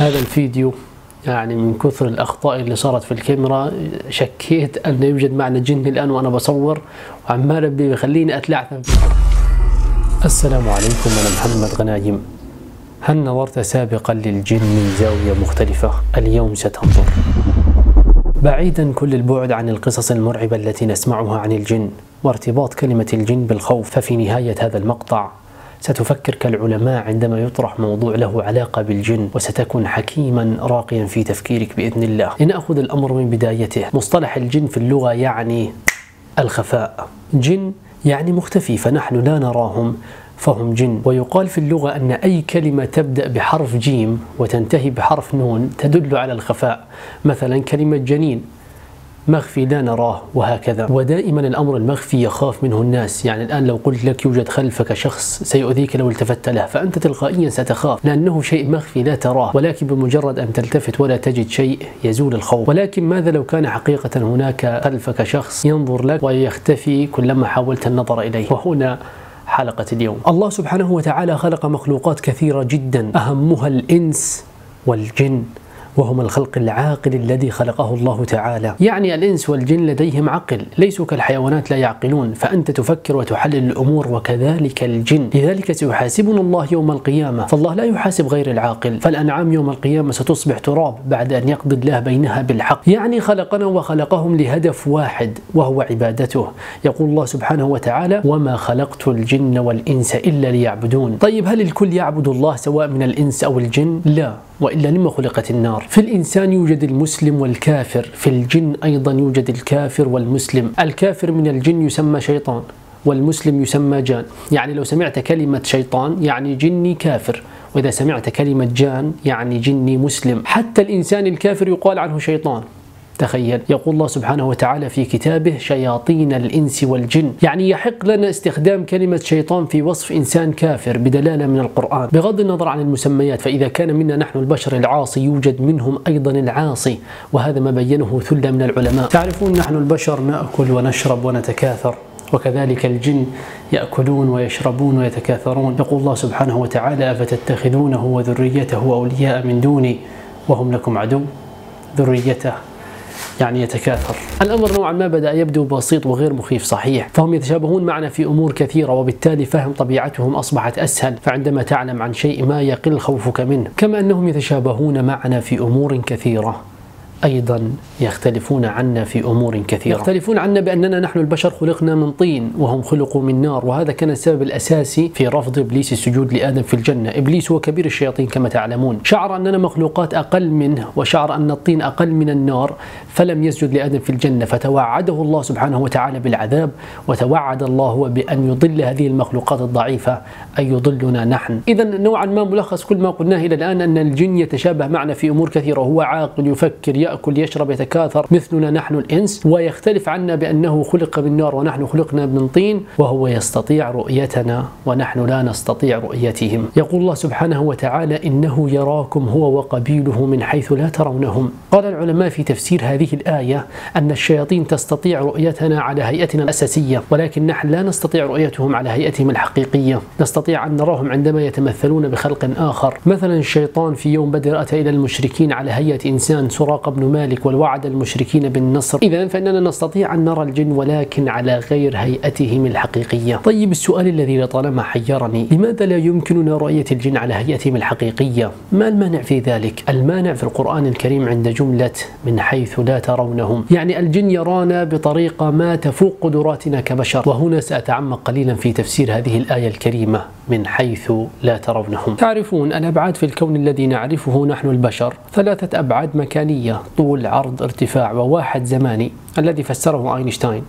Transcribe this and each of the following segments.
هذا الفيديو يعني من كثر الأخطاء اللي صارت في الكاميرا شكيت أن يوجد معنى جن الآن وأنا بصور وعمال بيخليني أتلعثم السلام عليكم أنا محمد غنايم. هل نظرت سابقا للجن من زاوية مختلفة؟ اليوم ستنظر. بعيدا كل البعد عن القصص المرعبة التي نسمعها عن الجن وارتباط كلمة الجن بالخوف ففي نهاية هذا المقطع. ستفكر كالعلماء عندما يطرح موضوع له علاقة بالجن وستكون حكيما راقيا في تفكيرك بإذن الله. لنأخذ الأمر من بدايته. مصطلح الجن في اللغة يعني الخفاء. جن يعني مختفي فنحن لا نراهم فهم جن. ويقال في اللغة أن أي كلمة تبدأ بحرف جيم وتنتهي بحرف نون تدل على الخفاء. مثلا كلمة جنين. مخفي لا نراه وهكذا. ودائما الأمر المخفي يخاف منه الناس. يعني الآن لو قلت لك يوجد خلفك شخص سيؤذيك لو التفت له فأنت تلقائيا ستخاف. لأنه شيء مخفي لا تراه. ولكن بمجرد أن تلتفت ولا تجد شيء يزول الخوف. ولكن ماذا لو كان حقيقة هناك خلفك شخص ينظر لك ويختفي كلما حاولت النظر إليه؟ وهنا حلقة اليوم. الله سبحانه وتعالى خلق مخلوقات كثيرة جدا. أهمها الإنس والجن. وهم الخلق العاقل الذي خلقه الله تعالى. يعني الإنس والجن لديهم عقل ليسوا كالحيوانات لا يعقلون فأنت تفكر وتحلل الأمور وكذلك الجن. لذلك سيحاسبنا الله يوم القيامة. فالله لا يحاسب غير العاقل. فالأنعام يوم القيامة ستصبح تراب بعد أن يقضي الله بينها بالحق. يعني خلقنا وخلقهم لهدف واحد وهو عبادته. يقول الله سبحانه وتعالى وما خلقت الجن والإنس إلا ليعبدون طيب هل الكل يعبد الله سواء من الإنس أو الجن؟ لا. وإلا لما خلقت النار؟ في الإنسان يوجد المسلم والكافر في الجن أيضا يوجد الكافر والمسلم. الكافر من الجن يسمى شيطان والمسلم يسمى جان. يعني لو سمعت كلمة شيطان يعني جني كافر. وإذا سمعت كلمة جان يعني جني مسلم. حتى الإنسان الكافر يقال عنه شيطان. تخيل. يقول الله سبحانه وتعالى في كتابه شياطين الإنس والجن. يعني يحق لنا استخدام كلمة شيطان في وصف إنسان كافر بدلالة من القرآن. بغض النظر عن المسميات فإذا كان منا نحن البشر العاصي يوجد منهم أيضا العاصي وهذا ما بينه ثلة من العلماء. تعرفون نحن البشر نأكل ونشرب ونتكاثر وكذلك الجن يأكلون ويشربون ويتكاثرون. يقول الله سبحانه وتعالى أفتتخذونه وذريته أولياء من دوني وهم لكم عدو؟ ذريته. يعني يتكاثر. الأمر نوعا ما بدأ يبدو بسيط وغير مخيف صحيح. فهم يتشابهون معنا في أمور كثيرة وبالتالي فهم طبيعتهم أصبحت أسهل فعندما تعلم عن شيء ما يقل خوفك منه. كما أنهم يتشابهون معنا في أمور كثيرة. أيضا يختلفون عنا في أمور كثيرة. يختلفون عنا بأننا نحن البشر خلقنا من طين وهم خلقوا من نار وهذا كان السبب الأساسي في رفض إبليس السجود لآدم في الجنة. إبليس هو كبير الشياطين كما تعلمون. شعر أننا مخلوقات أقل منه وشعر أن الطين أقل من النار فلم يسجد لآدم في الجنة فتوعده الله سبحانه وتعالى بالعذاب وتوعد الله بأن يضل هذه المخلوقات الضعيفة أن يضلنا نحن. إذا نوعا ما ملخص كل ما قلناه إلى الآن أن الجن يتشابه معنا في أمور كثيرة هو عاقل يفكر يأكل يشرب يتكاثر مثلنا نحن الإنس ويختلف عنا بأنه خلق من نار ونحن خلقنا من طين وهو يستطيع رؤيتنا ونحن لا نستطيع رؤيتهم. يقول الله سبحانه وتعالى إنه يراكم هو وقبيله من حيث لا ترونهم. قال العلماء في تفسير هذه الآية أن الشياطين تستطيع رؤيتنا على هيئتنا الأساسية ولكن نحن لا نستطيع رؤيتهم على هيئتهم الحقيقية. نستطيع أن نراهم عندما يتمثلون بخلق آخر. مثلا الشيطان في يوم بدر أتى إلى المشركين على هيئة إنسان سراق بن مالك والوعد المشركين بالنصر. إذا فإننا نستطيع أن نرى الجن ولكن على غير هيئتهم الحقيقية. طيب السؤال الذي لطالما حيرني لماذا لا يمكننا رؤية الجن على هيئتهم الحقيقية؟ ما المانع في ذلك؟ المانع في القرآن الكريم عند جملة من حيث لا ترونهم. يعني الجن يرانا بطريقة ما تفوق قدراتنا كبشر. وهنا سأتعمق قليلا في تفسير هذه الآية الكريمة. من حيث لا ترونهم. تعرفون الأبعاد في الكون الذي نعرفه نحن البشر؟ ثلاثة أبعاد مكانية طول عرض ارتفاع وواحد زماني الذي فسره أينشتاين.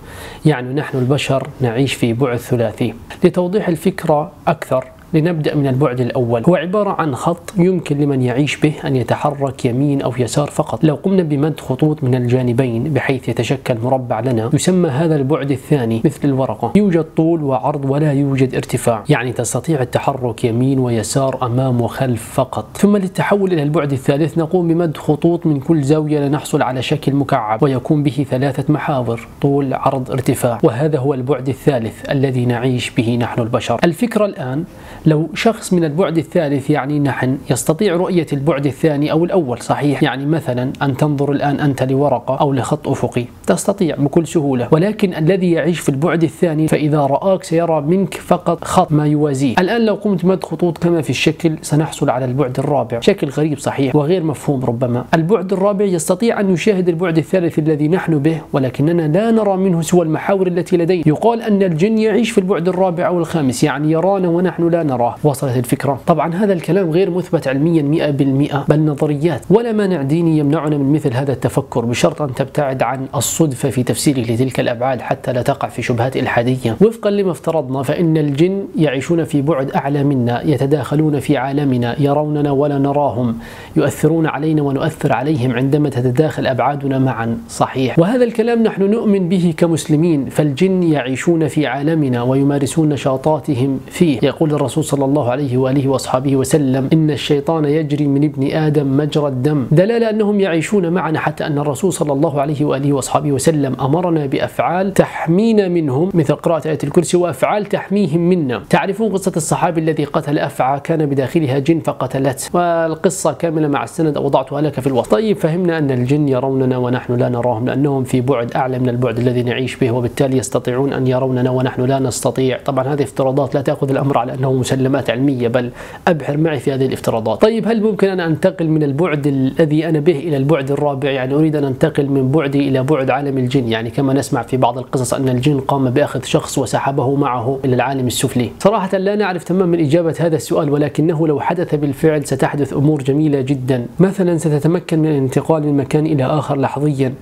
يعني نحن البشر نعيش في بعد ثلاثي. لتوضيح الفكرة أكثر لنبدأ من البعد الأول. هو عبارة عن خط يمكن لمن يعيش به أن يتحرك يمين أو يسار فقط. لو قمنا بمد خطوط من الجانبين بحيث يتشكل مربع لنا يسمى هذا البعد الثاني مثل الورقة. يوجد طول وعرض ولا يوجد ارتفاع يعني تستطيع التحرك يمين ويسار أمام وخلف فقط. ثم للتحول إلى البعد الثالث نقوم بمد خطوط من كل زاوية لنحصل على شكل مكعب ويكون به ثلاثة محاور طول عرض ارتفاع. وهذا هو البعد الثالث الذي نعيش به نحن البشر. الفكرة الآن لو شخص من البعد الثالث يعني نحن يستطيع رؤية البعد الثاني أو الأول صحيح؟ يعني مثلا أن تنظر الآن أنت لورقة أو لخط أفقي. تستطيع بكل سهولة. ولكن الذي يعيش في البعد الثاني فإذا رآك سيرى منك فقط خط ما يوازيه. الآن لو قمت مد خطوط كما في الشكل سنحصل على البعد الرابع. شكل غريب صحيح وغير مفهوم ربما. البعد الرابع يستطيع أن يشاهد البعد الثالث الذي نحن به ولكننا لا نرى منه سوى المحاور التي لدينا يقال أن الجن يعيش في البعد الرابع أو الخامس يعني يرانا ونحن لا نراه وصلت الفكرة. طبعا هذا الكلام غير مثبت علميا 100% بل نظريات. ولا مانع ديني يمنعنا من مثل هذا التفكر بشرط أن تبتعد عن الصدفة في تفسيره لتلك الأبعاد حتى لا تقع في شبهات إلحادية. وفقا لما افترضنا فإن الجن يعيشون في بعد أعلى منا يتداخلون في عالمنا يروننا ولا نراهم يؤثرون علينا ونؤثر عليهم عندما تتداخل أبعادنا معا. صحيح. وهذا الكلام نحن نؤمن به كمسلمين فالجن يعيشون في عالمنا ويمارسون نشاطاتهم فيه. يقول الرسول صلى الله عليه وآله وأصحابه وسلم إن الشيطان يجري من ابن آدم مجرى الدم. دلالة أنهم يعيشون معنا حتى أن الرسول صلى الله عليه وآله وأصحابه وسلم أمرنا بأفعال تحمينا منهم مثل قراءة آية الكرسي وأفعال تحميهم منا. تعرفون قصة الصحابي الذي قتل أفعى؟ كان بداخلها جن فقتلته. والقصة كاملة مع السند وضعتها لك في الوسط. طيب فهمنا أن الجن يروننا ونحن لا نراهم لأنهم في بعد أعلى من البعد الذي نعيش به وبالتالي يستطيعون أن يروننا ونحن لا نستطيع. طبعا هذه افتراضات لا تأخذ الأمر على أنه مسلمات علمية بل أبحر معي في هذه الافتراضات. طيب هل ممكن أن أنتقل من البعد الذي أنا به إلى البعد الرابع؟ يعني أريد أن أنتقل من بعدي إلى بعد عالم الجن. يعني كما نسمع في بعض القصص أن الجن قام بأخذ شخص وسحبه معه إلى العالم السفلي. صراحة لا نعرف تماما إجابة هذا السؤال ولكنه لو حدث بالفعل ستحدث أمور جميلة جدا. مثلا ستتمكن من الانتقال من مكان إلى آخر لحظيا.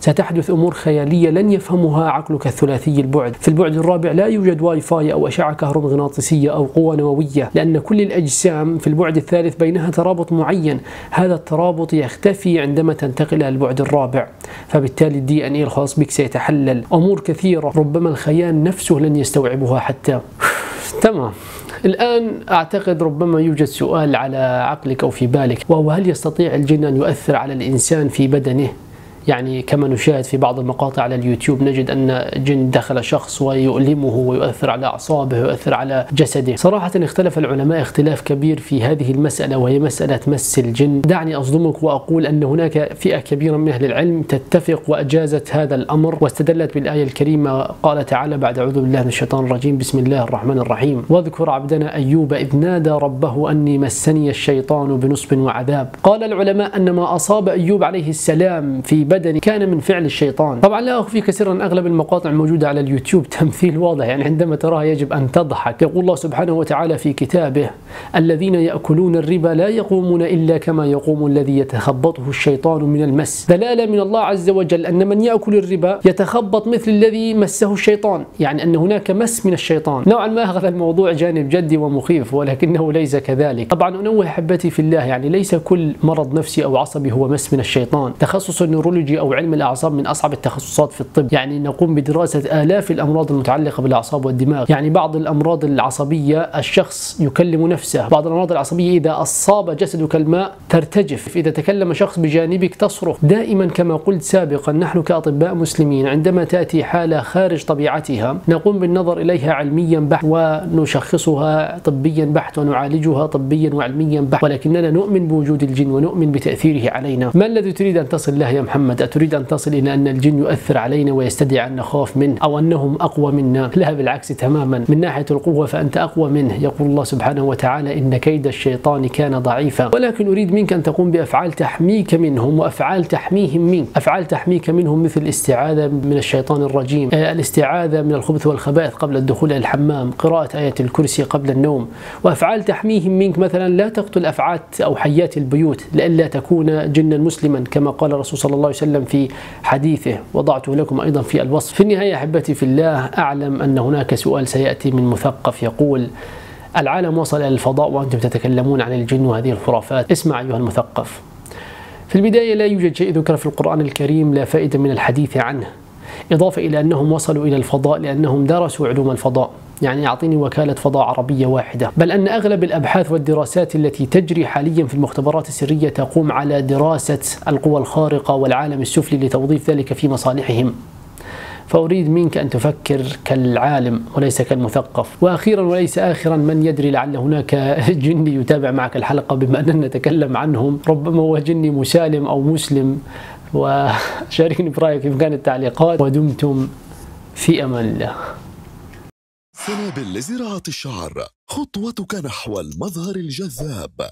ستحدث أمور خيالية لن يفهمها عقلك الثلاثي البعد. في البعد الرابع لا يوجد واي فاي أو أشعة كهرومغناطيسية أو قوة نووية لأن كل الأجسام في البعد الثالث بينها ترابط معين. هذا الترابط يختفي عندما تنتقل إلى البعد الرابع. فبالتالي ال DNA الخاص بك سيتحلل. أمور كثيرة ربما الخيال نفسه لن يستوعبها حتى. تمام. الآن أعتقد ربما يوجد سؤال على عقلك أو في بالك وهو هل يستطيع الجن أن يؤثر على الإنسان في بدنه؟ يعني كما نشاهد في بعض المقاطع على اليوتيوب نجد أن جن دخل شخص ويؤلمه ويؤثر على أعصابه ويؤثر على جسده. صراحة اختلف العلماء اختلاف كبير في هذه المسألة وهي مسألة مس الجن. دعني أصدمك وأقول أن هناك فئة كبيرة من أهل العلم تتفق وأجازت هذا الأمر واستدلت بالآية الكريمة قال تعالى بعد أعوذ بالله من الشيطان الرجيم بسم الله الرحمن الرحيم. واذكر عبدنا أيوب إذ نادى ربه أني مسني الشيطان بنصب وعذاب. قال العلماء أن ما أصاب أيوب عليه السلام في بدني كان من فعل الشيطان. طبعا لا أخفيك سرا أغلب المقاطع الموجودة على اليوتيوب تمثيل واضح. يعني عندما تراها يجب أن تضحك. يقول الله سبحانه وتعالى في كتابه الذين يأكلون الربا لا يقومون إلا كما يقوم الذي يتخبطه الشيطان من المس. دلالة من الله عز وجل أن من يأكل الربا يتخبط مثل الذي مسه الشيطان. يعني أن هناك مس من الشيطان. نوعا ما هذا الموضوع جانب جدي ومخيف ولكنه ليس كذلك. طبعا أنوه أحبتي في الله يعني ليس كل مرض نفسي أو عصبي هو مس من الشيطان. تخصص النورولوجي أو علم الأعصاب من أصعب التخصصات في الطب. يعني نقوم بدراسة آلاف الأمراض المتعلقة بالأعصاب والدماغ. يعني بعض الأمراض العصبية الشخص يكلم نفسه. بعض الأمراض العصبية إذا أصاب جسدك الماء ترتجف. إذا تكلم شخص بجانبك تصرخ. دائما كما قلت سابقا نحن كأطباء مسلمين عندما تأتي حالة خارج طبيعتها نقوم بالنظر إليها علميا بحت ونشخصها طبيا بحت ونعالجها طبيا وعلميا بحت. ولكننا نؤمن بوجود الجن ونؤمن بتأثيره علينا. ما الذي تريد أن تصل له يا محمد؟ أتريد أن تصل إلى أن الجن يؤثر علينا ويستدعي أن نخاف منه أو أنهم أقوى منا؟ لا بالعكس تماما. من ناحية القوة فأنت أقوى منه. يقول الله سبحانه وتعالى إن كيد الشيطان كان ضعيفا. ولكن أريد منك أن تقوم بأفعال تحميك منهم وأفعال تحميهم منك. أفعال تحميك منهم مثل الاستعاذة من الشيطان الرجيم آه، الاستعاذة من الخبث والخبائث قبل الدخول إلى الحمام قراءة آية الكرسي قبل النوم. وأفعال تحميهم منك مثلا لا تقتل أفعات أو حيات البيوت لئلا تكون جنا مسلما كما قال الرسول صلى الله عليه في حديثه. وضعته لكم أيضا في الوصف. في النهاية أحبتي في الله أعلم أن هناك سؤال سيأتي من مثقف يقول العالم وصل إلى الفضاء وأنتم تتكلمون عن الجن وهذه الخرافات. اسمع أيها المثقف. في البداية لا يوجد شيء ذكر في القرآن الكريم لا فائدة من الحديث عنه. إضافة إلى أنهم وصلوا إلى الفضاء لأنهم درسوا علوم الفضاء. يعني يعطيني وكالة فضاء عربية واحدة. بل أن أغلب الأبحاث والدراسات التي تجري حاليا في المختبرات السرية تقوم على دراسة القوى الخارقة والعالم السفلي لتوظيف ذلك في مصالحهم. فأريد منك أن تفكر كالعالم وليس كالمثقف. وأخيرا وليس آخرا من يدري لعل هناك جني يتابع معك الحلقة بما أننا نتكلم عنهم. ربما هو جني مسالم أو مسلم. وشاركني برأيك في مكان التعليقات. ودمتم في أمان الله. سنابل لزراعة الشعر خطوتك نحو المظهر الجذاب.